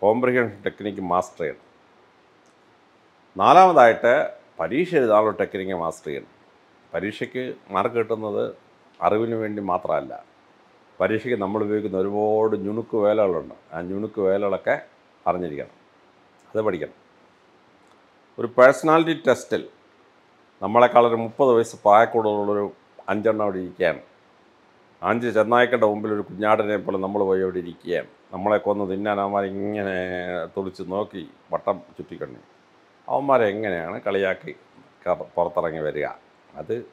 കോംപ്രിഹെൻഷൻ ടെക്നിക്ക് മാസ്റ്റർ ചെയ്യണം. നാലാമതായിട്ട് പരീക്ഷ എഴുതാനുള്ള ടെക്നിക്ക് മാസ്റ്റർ ചെയ്യണം. പരീക്ഷയ്ക്ക് മാർക്ക് കിട്ടുന്നത് അറിവിന് വേണ്ടി മാത്രമല്ല പരീക്ഷയ്ക്ക് നമ്മൾ ഉപയോഗിക്കുന്ന ഒരുപാട് ഞുണുക്ക് വേലകളുണ്ട്. ആ ഞുണുക്ക് വേലകളൊക്കെ അറിഞ്ഞിരിക്കണം. അത് പഠിക്കണം. ഒരു പേഴ്സണാലിറ്റി ടെസ്റ്റിൽ നമ്മളെക്കാൾ ഒരു മുപ്പത് വയസ്സ് പ്രായക്കൂടുതലുള്ളൊരു അഞ്ചെണ്ണം അവിടെ ഇരിക്കുകയാണ്. അഞ്ച് ചെന്നായ്ക്കളുടെ മുമ്പിൽ ഒരു കുഞ്ഞാടിനെ പോലെ നമ്മൾ പോയി അവിടെ ഇരിക്കുകയാണ്. നമ്മളെ കൊന്ന് തിന്നാൻ അവന്മാർ ഇങ്ങനെ തുളിച്ച് നോക്കി വട്ടം ചുറ്റിക്കണ്ണി. അവന്മാരെ എങ്ങനെയാണ് കളിയാക്കി പുറത്തിറങ്ങി വരിക? അത്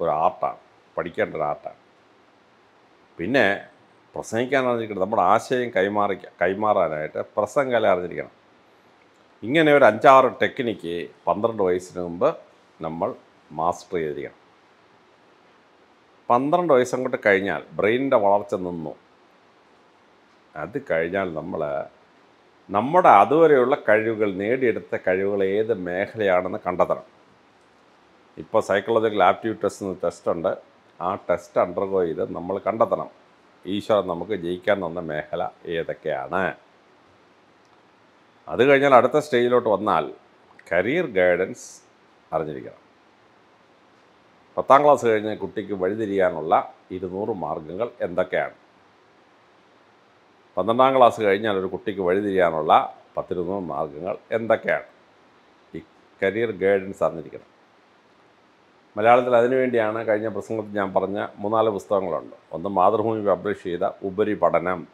ഒരു ആർട്ടാണ്. പഠിക്കേണ്ട ഒരു ആർട്ടാണ്. പിന്നെ പ്രസംഗിക്കാൻ അറിഞ്ഞിരിക്കണം. നമ്മുടെ ആശയം കൈമാറി കൈമാറാനായിട്ട് പ്രസംഗകല അറിഞ്ഞിരിക്കണം. ഇങ്ങനെ ഒരു അഞ്ചാറ് ടെക്നിക്ക് പന്ത്രണ്ട് വയസ്സിന് മുമ്പ് നമ്മൾ മാസ്റ്റർ ചെയ്തിരിക്കണം. പന്ത്രണ്ട് വയസ്സങ്ങോട്ട് കഴിഞ്ഞാൽ ബ്രെയിനിന്റെ വളർച്ച നിന്നു. അത് കഴിഞ്ഞാൽ നമ്മൾ നമ്മുടെ അതുവരെയുള്ള കഴിവുകൾ നേടിയെടുത്ത കഴിവുകൾ ഏത് മേഖലയാണെന്ന് കണ്ടെത്തണം. ഇപ്പോൾ സൈക്കോളജിക്കൽ ആപ്റ്റ്യൂഡ് ടെസ്റ്റ് ടെസ്റ്റ് ഉണ്ട്. ആ ടെസ്റ്റ് അണ്ടർഗോ ചെയ്ത് നമ്മൾ കണ്ടെത്തണം. ഈശ്വരൻ നമുക്ക് ജയിക്കാൻ തന്ന മേഖല ഏതൊക്കെയാണ്? അത് കഴിഞ്ഞാൽ അടുത്ത സ്റ്റേജിലോട്ട് വന്നാൽ കരിയർ ഗൈഡൻസ് അറിഞ്ഞിരിക്കണം. പത്താം ക്ലാസ് കഴിഞ്ഞ് കുട്ടിക്ക് വഴിതിരിയാനുള്ള ഇരുന്നൂറ് മാർഗങ്ങൾ എന്തൊക്കെയാണ്? പന്ത്രണ്ടാം ക്ലാസ് കഴിഞ്ഞാൽ ഒരു കുട്ടിക്ക് വഴിതിരിയാനുള്ള പത്തിരുന്നൂറ് മാർഗങ്ങൾ എന്തൊക്കെയാണ്? ഈ കരിയർ ഗൈഡൻസ് അറിഞ്ഞിരിക്കണം. മലയാളത്തിൽ അതിനുവേണ്ടിയാണ് കഴിഞ്ഞ പ്രസംഗത്തിൽ ഞാൻ പറഞ്ഞ മൂന്നാൽ പുസ്തകങ്ങളുണ്ട്. ഒന്ന് മാതൃഭൂമി പബ്ലിഷ് ചെയ്ത ഉപരി പഠനം.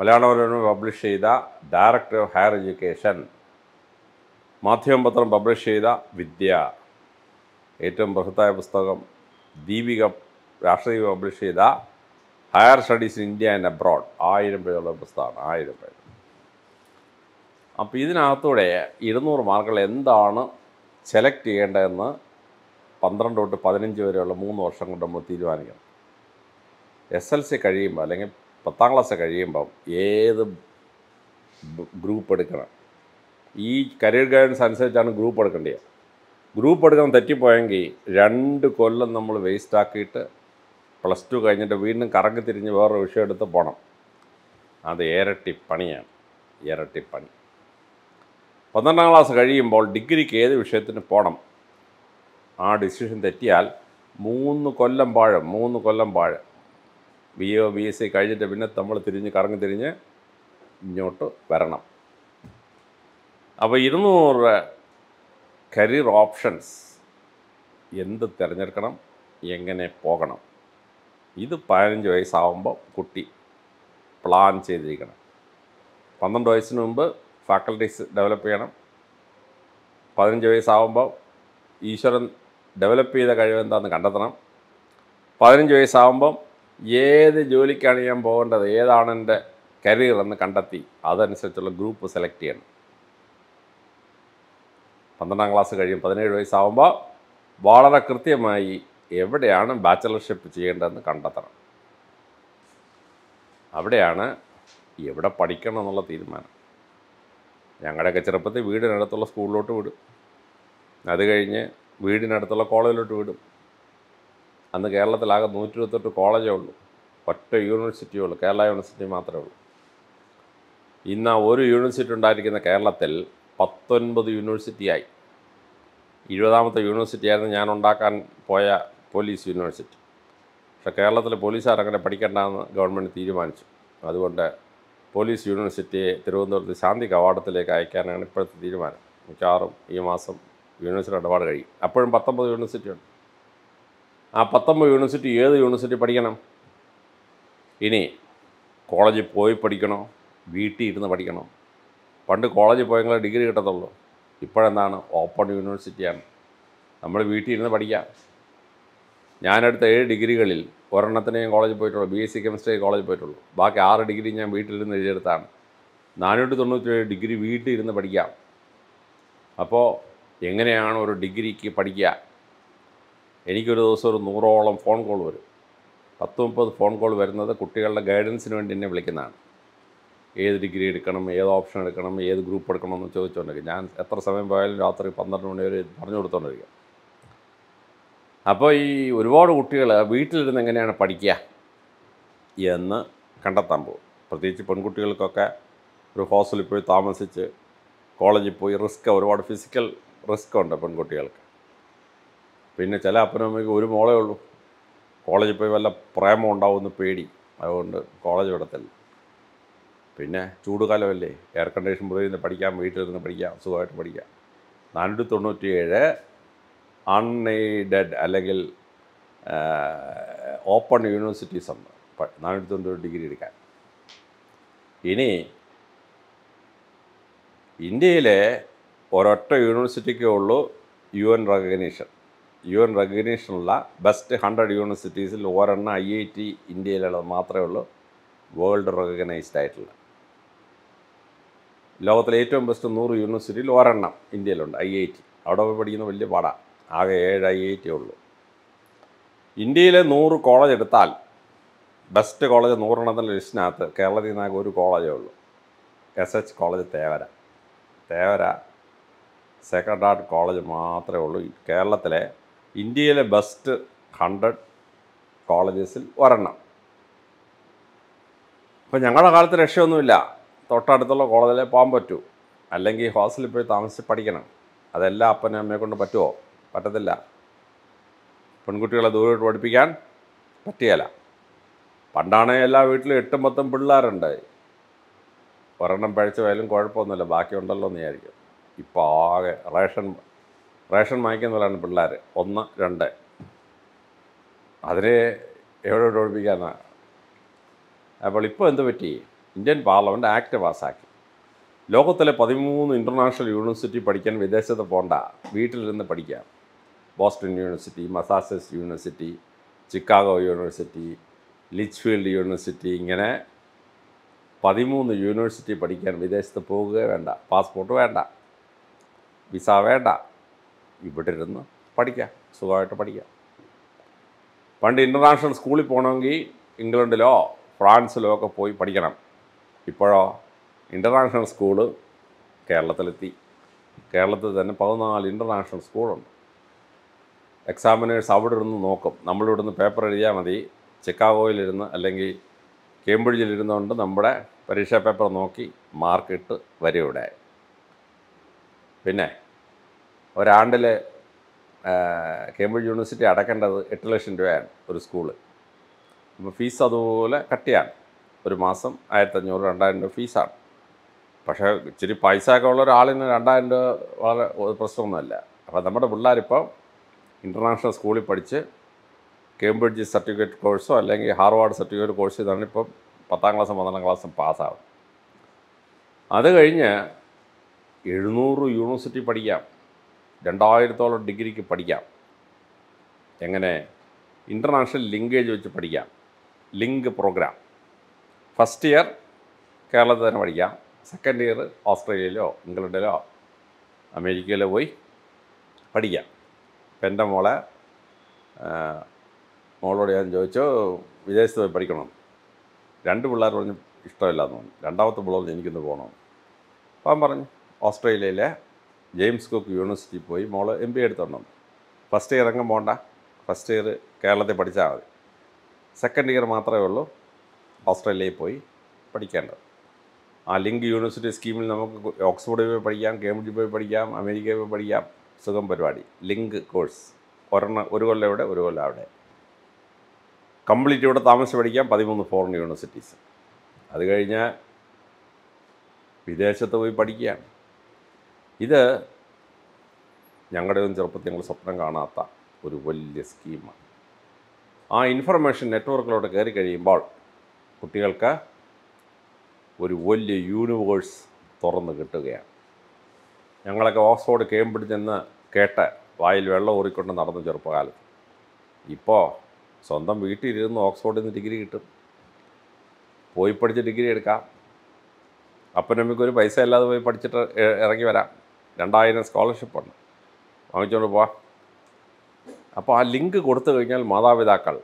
മലയാള മനോരമ പബ്ലിഷ് ചെയ്ത ഡയറക്ടർ ഓഫ് ഹയർ എഡ്യൂക്കേഷൻ. മാധ്യമപത്രം പബ്ലിഷ് ചെയ്ത വിദ്യ. ഏറ്റവും ബൃഹത്തായ പുസ്തകം ദീപിക രാഷ്ട്രീയ പബ്ലിഷ് ചെയ്ത higher studies in India and abroad. ആയിരം പേരുള്ള പുസ്തകമാണ്. ആയിരം പേര്. അപ്പോൾ ഇതിനകത്തൂടെ ഇരുന്നൂറ് മാർക്കുകൾ എന്താണ് സെലക്ട് ചെയ്യേണ്ടതെന്ന് പന്ത്രണ്ട് തൊട്ട് പതിനഞ്ച് വരെയുള്ള മൂന്ന് വർഷം കൊണ്ട് നമ്മൾ തീരുമാനിക്കണം. എസ് എൽ സി കഴിയുമ്പോൾ അല്ലെങ്കിൽ പത്താം ക്ലാസ് കഴിയുമ്പം ഏത് ഗ്രൂപ്പ് എടുക്കണം? ഈ കരിയർ ഗൈഡൻസ് അനുസരിച്ചാണ് ഗ്രൂപ്പ് എടുക്കേണ്ടത്. ഗ്രൂപ്പ് എടുക്കാൻ തെറ്റിപ്പോയെങ്കിൽ രണ്ട് കൊല്ലം നമ്മൾ വേസ്റ്റ് ആക്കിയിട്ട് പ്ലസ് ടു കഴിഞ്ഞിട്ട് വീണ്ടും കറങ്ങി തിരിഞ്ഞ് വേറൊരു വിഷയം എടുത്ത് പോകണം അത് ഇരട്ടി പണിയാണ്. ഇരട്ടി പണി. പന്ത്രണ്ടാം ക്ലാസ് കഴിയുമ്പോൾ ഡിഗ്രിക്ക് ഏത് വിഷയത്തിന് പോകണം ഡിസിഷൻ തെറ്റിയാൽ മൂന്ന് കൊല്ലം പാഴം മൂന്ന് കൊല്ലം പാഴം. B A B S C കഴിഞ്ഞിട്ട് പിന്നെ നമ്മൾ തിരിഞ്ഞ് കറങ്ങി തിരിഞ്ഞ് ഇങ്ങോട്ട് വരണം. അപ്പോൾ ഇരുന്നൂറ് കരിയർ ഓപ്ഷൻസ് എന്ത് തിരഞ്ഞെടുക്കണം എങ്ങനെ പോകണം. ഇത് പതിനഞ്ച് വയസ്സാവുമ്പോൾ കുട്ടി പ്ലാൻ ചെയ്തിരിക്കണം. പന്ത്രണ്ട് വയസ്സിന് മുമ്പ് ഫാക്കൽറ്റീസ് ഡെവലപ്പ് ചെയ്യണം. പതിനഞ്ച് വയസ്സാവുമ്പോൾ ഈശ്വരൻ ഡെവലപ്പ് ചെയ്ത കഴിവ് എന്താണെന്ന് കണ്ടെത്തണം. പതിനഞ്ച് വയസ്സാവുമ്പം ഏത് ജോലിക്കാണ് ഞാൻ പോകേണ്ടത് ഏതാണ് എന്റെ കരിയർ എന്ന് കണ്ടെത്തി അതനുസരിച്ചുള്ള ഗ്രൂപ്പ് സെലക്ട് ചെയ്യണം. പന്ത്രണ്ടാം ക്ലാസ് കഴിയും. പതിനേഴ് വയസ്സാകുമ്പോൾ വളരെ കൃത്യമായി എവിടെയാണ് ബാച്ചലർഷിപ്പ് ചെയ്യേണ്ടതെന്ന് കണ്ടെത്തണം. അവിടെയാണ് എവിടെ പഠിക്കണം എന്നുള്ള തീരുമാനം. ഞങ്ങളുടെയൊക്കെ ചെറുപ്പത്തിൽ വീടിനടുത്തുള്ള സ്കൂളിലോട്ട് വിടും. അത് കഴിഞ്ഞ് വീടിനടുത്തുള്ള കോളേജിലോട്ട് വിടും. അന്ന് കേരളത്തിലാകെ നൂറ്റി ഇരുപത്തെട്ട് കോളേജേ ഉള്ളൂ. ഒറ്റ യൂണിവേഴ്സിറ്റിയേ ഉള്ളൂ. കേരള യൂണിവേഴ്സിറ്റി മാത്രമേ ഉള്ളൂ. ഇന്ന് ഒരു യൂണിവേഴ്സിറ്റി ഉണ്ടായിരിക്കുന്ന കേരളത്തിൽ പത്തൊൻപത് യൂണിവേഴ്സിറ്റിയായി. ഇരുപതാമത്തെ യൂണിവേഴ്സിറ്റിയായിരുന്നു ഞാൻ ഉണ്ടാക്കാൻ പോയ പോലീസ് യൂണിവേഴ്സിറ്റി. പക്ഷേ കേരളത്തിലെ പോലീസുകാർ അങ്ങനെ പഠിക്കേണ്ടെന്ന് ഗവൺമെന്റ് തീരുമാനിച്ചു. അതുകൊണ്ട് പോലീസ് യൂണിവേഴ്സിറ്റിയെ തിരുവനന്തപുരത്ത് ശാന്തി കവാടത്തിലേക്ക് അയക്കാനാണ് ഇപ്പോഴത്തെ തീരുമാനം. മിക്കവാറും ഈ മാസം യൂണിവേഴ്സിറ്റി ഇടപാട് കഴിയും. അപ്പോഴും പത്തൊമ്പത് യൂണിവേഴ്സിറ്റി ഉണ്ട് ആ പത്തൊമ്പത് യൂണിവേഴ്സിറ്റി ഏത് യൂണിവേഴ്സിറ്റി പഠിക്കണം? ഇനി കോളേജിൽ പോയി പഠിക്കണോ? വീട്ടിൽ ഇരുന്ന് പഠിക്കണോ? പണ്ട് കോളേജിൽ പോയെങ്കിലും ഡിഗ്രി കിട്ടത്തുള്ളൂ. ഇപ്പോഴെന്താണ്? ഓപ്പൺ യൂണിവേഴ്സിറ്റിയാണ്. നമ്മൾ വീട്ടിൽ ഇരുന്ന് പഠിക്കാം. ഞാനെടുത്ത ഏഴ് ഡിഗ്രികളിൽ ഒരെണ്ണത്തിന് ഞാൻ കോളേജിൽ പോയിട്ടുള്ളൂ. ബി എസ് സി കെമിസ്ട്രി കോളേജിൽ പോയിട്ടുള്ളൂ. ബാക്കി ആറ് ഡിഗ്രി ഞാൻ വീട്ടിലിരുന്ന് എഴുതിയെടുത്താണ്. നാനൂറ്റി തൊണ്ണൂറ്റി ഏഴ് ഡിഗ്രി വീട്ടിൽ ഇരുന്ന് പഠിക്കാം. അപ്പോൾ എങ്ങനെയാണ് ഒരു ഡിഗ്രിക്ക് പഠിക്കുക? എനിക്കൊരു ദിവസം ഒരു നൂറോളം ഫോൺ കോൾ വരും. പത്ത് മുപ്പത് ഫോൺ കോൾ വരുന്നത് കുട്ടികളുടെ ഗൈഡൻസിന് വേണ്ടി എന്നെ വിളിക്കുന്നതാണ്. ഏത് ഡിഗ്രി എടുക്കണം ഏത് ഓപ്ഷൻ എടുക്കണം ഏത് ഗ്രൂപ്പ് എടുക്കണം എന്ന് ചോദിച്ചുകൊണ്ടിരിക്കും ഞാൻ എത്ര സമയം പോയാലും രാത്രി പന്ത്രണ്ട് മണി വരെ പറഞ്ഞു കൊടുത്തുകൊണ്ടിരിക്കും അപ്പോൾ ഈ ഒരുപാട് കുട്ടികൾ വീട്ടിലിരുന്ന് എങ്ങനെയാണ് പഠിക്കുക എന്ന് കണ്ടെത്താൻ പോകും. പ്രത്യേകിച്ച് പെൺകുട്ടികൾക്കൊക്കെ ഒരു ഹോസ്റ്റലിൽ പോയി താമസിച്ച് കോളേജിൽ പോയി റിസ്ക് ഒരുപാട് ഫിസിക്കൽ റിസ്ക് ഉണ്ട് പെൺകുട്ടികൾക്ക്. പിന്നെ ചില അപ്പനും അമ്മയ്ക്ക് ഒരു മോളേ ഉള്ളൂ. കോളേജിൽ പോയി വല്ല പ്രേമം ഉണ്ടാവുമെന്ന് പേടി. അതുകൊണ്ട് കോളേജ് വിടത്തില്ല. പിന്നെ ചൂടുകാലമല്ലേ എയർ കണ്ടീഷൻ മുറിയിൽ നിന്ന് പഠിക്കാം വീട്ടിലിരുന്ന് പഠിക്കാം സുഖമായിട്ട് പഠിക്കാം. നാനൂറ്റി തൊണ്ണൂറ്റിയേഴ് അൺഎയ്ഡഡ് അല്ലെങ്കിൽ ഓപ്പൺ യൂണിവേഴ്സിറ്റീസ് ഉണ്ട്. നാനൂറ്റി തൊണ്ണൂറ്റി ഡിഗ്രി എടുക്കാൻ. ഇനി ഇന്ത്യയിലെ ഒരൊറ്റ യൂണിവേഴ്സിറ്റിക്കേ ഉള്ളൂ U N recognition. U N റെക്കഗ്നീഷനുള്ള best hundred യൂണിവേഴ്സിറ്റീസിൽ ഒരെണ്ണം ഐ ഐ ടി ഇന്ത്യയിലുള്ളത് മാത്രമേ ഉള്ളൂ വേൾഡ് റെക്കഗ്നൈസ്ഡ് ആയിട്ടുള്ള. ലോകത്തിലെ ഏറ്റവും ബെസ്റ്റ് നൂറ് യൂണിവേഴ്സിറ്റിയിൽ ഒരെണ്ണം ഇന്ത്യയിലുണ്ട് ഐ ഐ ടി. അവിടെ പോയി പഠിക്കുന്ന വലിയ പാടാണ് ആകെ ഏഴ് ഐ ഐ ടി ഉള്ളൂ. ഇന്ത്യയിലെ നൂറ് കോളേജ് എടുത്താൽ ബെസ്റ്റ് കോളേജ് നൂറെണ്ണത്തിന്റെ ലിസ്റ്റിനകത്ത് കേരളത്തിൽ നിന്നാകെ ഒരു കോളേജേ ഉള്ളൂ. S H college Thevara. Thevara second art college മാത്രമേ ഉള്ളൂ. കേരളത്തിലെ ഇന്ത്യയിലെ ബെസ്റ്റ് ഹൺഡ്രഡ് കോളേജസിൽ ഒരെണ്ണം. അപ്പോൾ ഞങ്ങളുടെ കാലത്ത് രക്ഷയൊന്നുമില്ല. തൊട്ടടുത്തുള്ള കോളേജിലെ പോകാൻ പറ്റൂ. അല്ലെങ്കിൽ ഹോസ്റ്റലിൽ പോയി താമസിച്ച് പഠിക്കണം. അതെല്ലാം അപ്പനും അമ്മയെ കൊണ്ട് പറ്റുമോ പറ്റത്തില്ല. പെൺകുട്ടികളെ ദൂരോട്ട് പഠിപ്പിക്കാൻ പറ്റിയല്ല പണ്ടാണേ എല്ലാ വീട്ടിലും എട്ടും പത്തും പിള്ളേരുണ്ട്. ഒരെണ്ണം പഴിച്ചു പോയാലും കുഴപ്പമൊന്നുമില്ല. ബാക്കിയുണ്ടല്ലോ എന്ന് വിചാരിക്കും. ഇപ്പോൾ ആകെ റേഷൻ റേഷൻ വാങ്ങിക്കുന്നവരാണ് പിള്ളേർ ഒന്ന് രണ്ട്. അതിനെ എവിടെ ഒഴിപ്പിക്കാനാണ് അപ്പോൾ ഇപ്പോൾ എന്ത് പറ്റി? ഇന്ത്യൻ പാർലമെന്റ് ആക്ട് പാസ്സാക്കി. ലോകത്തിലെ പതിമൂന്ന് ഇന്റർനാഷണൽ യൂണിവേഴ്സിറ്റി പഠിക്കാൻ വിദേശത്ത് പോകണ്ട വീട്ടിലിരുന്ന് പഠിക്കാം Boston university Massachusetts university Chicago university Litchfield university ഇങ്ങനെ പതിമൂന്ന് യൂണിവേഴ്സിറ്റി പഠിക്കാൻ വിദേശത്ത് പോകുക വേണ്ട. പാസ്പോർട്ട് വേണ്ട. വിസ വേണ്ട. ഇവിടെ ഇരുന്ന് പഠിക്കാം. സുഖമായിട്ട് പഠിക്കാം. പണ്ട് ഇന്റർനാഷണൽ സ്കൂളിൽ പോകണമെങ്കിൽ ഇംഗ്ലണ്ടിലോ ഫ്രാൻസിലോ ഒക്കെ പോയി പഠിക്കണം. ഇപ്പോഴോ ഇന്റർനാഷണൽ സ്കൂൾ കേരളത്തിലെത്തി. കേരളത്തിൽ തന്നെ പതിനാല് ഇന്റർനാഷണൽ സ്കൂളുണ്ട്. എക്സാമിനേഴ്സ് അവിടെ ഇരുന്ന് നോക്കും. നമ്മളിവിടെ നിന്ന് പേപ്പർ എഴുതിയാൽ മതി. ചിക്കാഗോയിലിരുന്ന് അല്ലെങ്കിൽ കേംബ്രിഡ്ജിലിരുന്നുകൊണ്ട് നമ്മുടെ പരീക്ഷാ പേപ്പർ നോക്കി മാർക്കിട്ട് വരും ഇവിടെ. പിന്നെ ഒരാണ്ടിൽ കേംബ്രിഡ്ജ് യൂണിവേഴ്സിറ്റി അടക്കേണ്ടത് എട്ട് ലക്ഷം രൂപയാണ് ഒരു സ്കൂൾ. അപ്പോൾ ഫീസ് അതുപോലെ കട്ടിയാണ്. ഒരു മാസം ആയിരത്തഞ്ഞൂറ് രണ്ടായിരം രൂപ ഫീസാണ്. പക്ഷേ ഇച്ചിരി പൈസ ഒക്കെ ഉള്ള ഒരാളിന് രണ്ടായിരം രൂപ വളരെ പ്രശ്നമൊന്നുമല്ല. അപ്പോൾ നമ്മുടെ പിള്ളേരിപ്പം ഇന്റർനാഷണൽ സ്കൂളിൽ പഠിച്ച് കേംബ്രിഡ്ജ് സർട്ടിഫിക്കറ്റ് കോഴ്സോ അല്ലെങ്കിൽ ഹാർവാർഡ് സർട്ടിഫിക്കറ്റ് കോഴ്സ് ഇതാണ് ഇപ്പം പത്താം ക്ലാസ്സും പന്ത്രണ്ടാം ക്ലാസ്സും പാസ്സാവും അത് കഴിഞ്ഞ് എഴുന്നൂറ് യൂണിവേഴ്സിറ്റി പഠിക്കാം. രണ്ടായിരത്തോളം ഡിഗ്രിക്ക് പഠിക്കാം. എങ്ങനെ? ഇന്റർനാഷണൽ ലിങ്കേജ് വെച്ച് പഠിക്കാം. ലിങ്ക് പ്രോഗ്രാം ഫസ്റ്റ് ഇയർ കേരളത്തിൽ തന്നെ പഠിക്കാം. സെക്കൻഡ് ഇയർ ഓസ്ട്രേലിയയിലോ ഇംഗ്ലണ്ടിലോ അമേരിക്കയിലോ പോയി പഠിക്കാം. ഇപ്പം എന്റെ മോളെ മോളോട് ഞാൻ ചോദിച്ചു വിദേശത്ത് പോയി പഠിക്കണം? രണ്ട് പിള്ളേർ പറഞ്ഞു ഇഷ്ടമില്ലാന്ന് പറഞ്ഞു. രണ്ടാമത്തെ പിള്ളേർ എനിക്കൊന്ന് പോകണം അപ്പം പറഞ്ഞു ഓസ്ട്രേലിയയിലെ ജെയിംസ് കുക്ക് യൂണിവേഴ്സിറ്റി പോയി മോൾ എം ബി എടുത്തോണ്ടു ഫസ്റ്റ് ഇയർ എങ്ങും പോകണ്ട ഫസ്റ്റ് ഇയർ കേരളത്തിൽ പഠിച്ചാൽ മതി. സെക്കൻഡ് ഇയർ മാത്രമേ ഉള്ളൂ. ഓസ്ട്രേലിയയിൽ പോയി പഠിക്കേണ്ടത്. ആ ലിങ്ക് യൂണിവേഴ്സിറ്റി സ്കീമിൽ നമുക്ക് ഓക്സ്ഫോർഡിൽ പോയി പഠിക്കാം കേംബ്രിഡ്ജിൽ പോയി പഠിക്കാം അമേരിക്കയിൽ പോയി പഠിക്കാം. സുഖം പരിപാടി. Link course. ഒരെണ്ണം ഒരു കൊല്ലം ഇവിടെ ഒരു കൊല്ലം അവിടെ. കംപ്ലീറ്റ് ഇവിടെ താമസിച്ച് പഠിക്കാം. പതിമൂന്ന് ഫോറിൻ യൂണിവേഴ്സിറ്റീസ് അത് കഴിഞ്ഞാൽ വിദേശത്ത് പോയി പഠിക്കുകയാണ്. ഇത് ഞങ്ങളുടെ ഒന്നും ചെറുപ്പത്തിൽ ഞങ്ങൾ സ്വപ്നം കാണാത്ത ഒരു വലിയ സ്കീമാണ്. ആ ഇൻഫർമേഷൻ നെറ്റ്വർക്കിലോട്ട് കയറി കഴിയുമ്പോൾ കുട്ടികൾക്ക് ഒരു വലിയ യൂണിവേഴ്സ് തുറന്ന് കിട്ടുകയാണ്. ഞങ്ങളൊക്കെ ഓക്സ്ഫോർഡ് കേംബ്രിഡ്ജ് എന്ന് കേട്ട് വായിൽ വെള്ളം ഊറിക്കൊണ്ട് നടന്നു ചെറുപ്പകാലത്ത്. ഇപ്പോൾ സ്വന്തം വീട്ടിലിരുന്ന് ഓക്സ്ഫോർഡിൽ നിന്ന് ഡിഗ്രി കിട്ടും. പോയി പഠിച്ച് ഡിഗ്രി എടുക്കാം. അപ്പം ഒരു പൈസ ഇല്ലാതെ പോയി പഠിച്ചിട്ട് ഇറങ്ങി വരാം. രണ്ടായിരം സ്കോളർഷിപ്പുണ്ട് വാങ്ങിച്ചുകൊണ്ട് പോവാ. അപ്പോൾ ആ ലിങ്ക് കൊടുത്തു കഴിഞ്ഞാൽ മാതാപിതാക്കൾ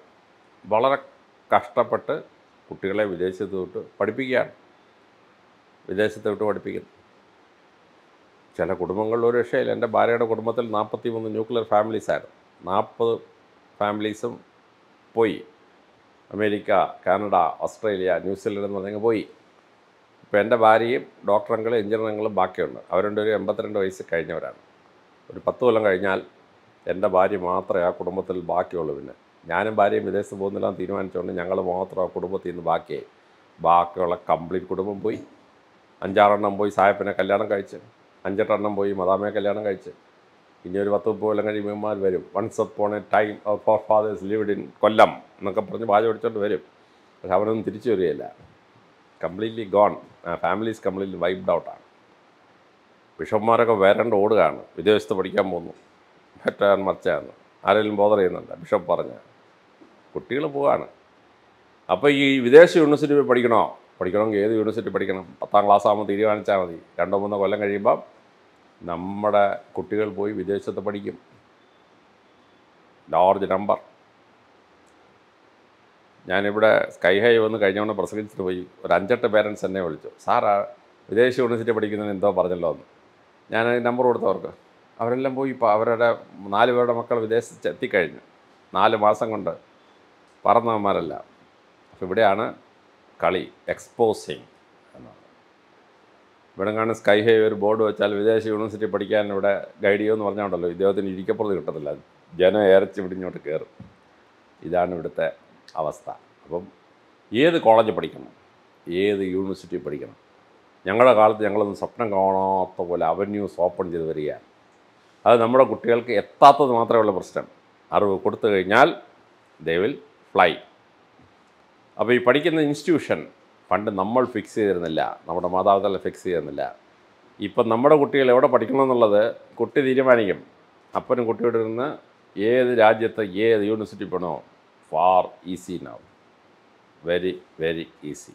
വളരെ കഷ്ടപ്പെട്ട് കുട്ടികളെ വിദേശത്ത് വിട്ട് പഠിപ്പിക്കുകയാണ്. വിദേശത്ത് വിട്ട് പഠിപ്പിക്കുന്നു. ചില കുടുംബങ്ങളിൽ ഒരു രക്ഷയില്ല. എന്റെ ഭാര്യയുടെ കുടുംബത്തിൽ നാൽപ്പത്തി മൂന്ന് ന്യൂക്ലിയർ ഫാമിലീസായിരുന്നു നാൽപ്പത് ഫാമിലീസും പോയി. അമേരിക്ക കാനഡ ഓസ്ട്രേലിയ ന്യൂസിലൻഡ് എന്ന് പറഞ്ഞങ്ങ് പോയി. ഇപ്പോൾ എന്റെ ഭാര്യയും എഞ്ചിനീയർ അങ്കിളും ബാക്കിയുണ്ട്. അവരുടെ ഒരു എൺപത്തിരണ്ട് വയസ്സ് കഴിഞ്ഞവരാണ്. ഒരു പത്ത് കൊല്ലം കഴിഞ്ഞാൽ എന്റെ ഭാര്യ മാത്രമേ ആ കുടുംബത്തിൽ ബാക്കിയുള്ളൂ പിന്നെ. ഞാനും ഭാര്യയും വിദേശത്ത് പോകുന്നില്ല തീരുമാനിച്ചുകൊണ്ട് ഞങ്ങൾ മാത്രം ആ കുടുംബത്തിൽ നിന്ന് ബാക്കിയായി. ബാക്കിയുള്ള കംപ്ലീറ്റ് കുടുംബം പോയി. അഞ്ചാറെണ്ണം പോയി സായപ്പിനെ കല്യാണം കഴിച്ച്. അഞ്ചെട്ടെണ്ണം പോയി മദാമയെ കല്യാണം കഴിച്ച്. ഇനി ഒരു പത്ത് മുപ്പത് കൊല്ലം കഴിയുമ്പോൾ വരും. Once upon a time four fathers lived in Kollam എന്നൊക്കെ പറഞ്ഞ് വാചം പിടിച്ചോണ്ട് വരും. പക്ഷെ അവനൊന്നും തിരിച്ചു വരികയില്ല. Completely gone families completely wiped ഔട്ടാണ് ബിഷപ്പ്മാരൊക്കെ വരണ്ട് ഓടുകയാണ്. വിദേശത്ത് പഠിക്കാൻ പോകുന്നു മറ്റാൻ മറിച്ചാന്ന്. ആരെങ്കിലും ബോധർ ചെയ്യുന്നുണ്ട്? ബിഷപ്പ് പറഞ്ഞ. കുട്ടികൾ പോവാണ്. അപ്പോൾ ഈ വിദേശ യൂണിവേഴ്സിറ്റി പഠിക്കണോ? പഠിക്കണമെങ്കിൽ ഏത് യൂണിവേഴ്സിറ്റി പഠിക്കണം? പത്താം ക്ലാസ് ആകുമ്പോൾ തീരുമാനിച്ചാൽ മതി. രണ്ടോ മൂന്നോ കൊല്ലം കഴിയുമ്പോൾ നമ്മുടെ കുട്ടികൾ പോയി വിദേശത്ത് പഠിക്കും. ലാർജ് നമ്പർ ഞാനിവിടെ സ്കൈ ഹൈ വന്ന് കഴിഞ്ഞവണ്ണം പ്രസംഗിച്ചിട്ട് പോയി ഒരു അഞ്ചെട്ട് പേരൻസ് എന്നെ വിളിച്ചു. സാറാ വിദേശ യൂണിവേഴ്സിറ്റി പഠിക്കുന്നതിന് എന്തോ പറഞ്ഞല്ലോ എന്ന്. ഞാൻ നമ്പർ കൊടുത്തവർക്ക് അവരെല്ലാം പോയി ഇപ്പോൾ അവരുടെ നാല് പേരുടെ മക്കൾ വിദേശത്ത് എത്തിക്കഴിഞ്ഞു. നാല് മാസം കൊണ്ട് പറന്നവന്മാരല്ല. അപ്പോൾ ഇവിടെയാണ് കളി എക്സ്പോസിങ് എന്നാണ് ഇവിടെ കാണുന്ന സ്കൈ ഹൈ ഒരു ബോർഡ് വെച്ചാൽ വിദേശ യൂണിവേഴ്സിറ്റി പഠിക്കാൻ ഇവിടെ ഗൈഡ് ചെയ്യുമെന്ന് പറഞ്ഞുകൊണ്ടല്ലോ ഇദ്ദേഹത്തിന് ഇരിക്കപ്പുറത്ത് കിട്ടത്തില്ല. ജനം ഏറച്ച് ഇങ്ങോട്ട് കയറും ഇതാണ് ഇവിടുത്തെ അവസ്ഥ. അപ്പം ഏത് കോളേജ് പഠിക്കണം? ഏത് യൂണിവേഴ്സിറ്റി പഠിക്കണം? ഞങ്ങളുടെ കാലത്ത് ഞങ്ങളൊന്നും സ്വപ്നം കാണാത്ത പോലെ അവന്യൂസ് ഓപ്പൺ ചെയ്ത് വരികയാണ്. അത് നമ്മുടെ കുട്ടികൾക്ക് എത്താത്തത് മാത്രമേ ഉള്ള പ്രശ്നം. അറിവ് കൊടുത്തു കഴിഞ്ഞാൽ ദേ വിൽ ഫ്ലൈ അപ്പോൾ ഈ പഠിക്കുന്ന ഇൻസ്റ്റിറ്റ്യൂഷൻ പണ്ട് നമ്മൾ ഫിക്സ് ചെയ്തിരുന്നില്ല. നമ്മുടെ മാതാപിതാക്കൾ ഫിക്സ് ചെയ്തിരുന്നില്ല. ഇപ്പം നമ്മുടെ കുട്ടികൾ എവിടെ പഠിക്കണം എന്നുള്ളത് കുട്ടി തീരുമാനിക്കും. അപ്പനും കുട്ടിയോട് ഇരുന്ന് ഏത് രാജ്യത്ത് ഏത് യൂണിവേഴ്സിറ്റി പോകണോ far easy now very very easy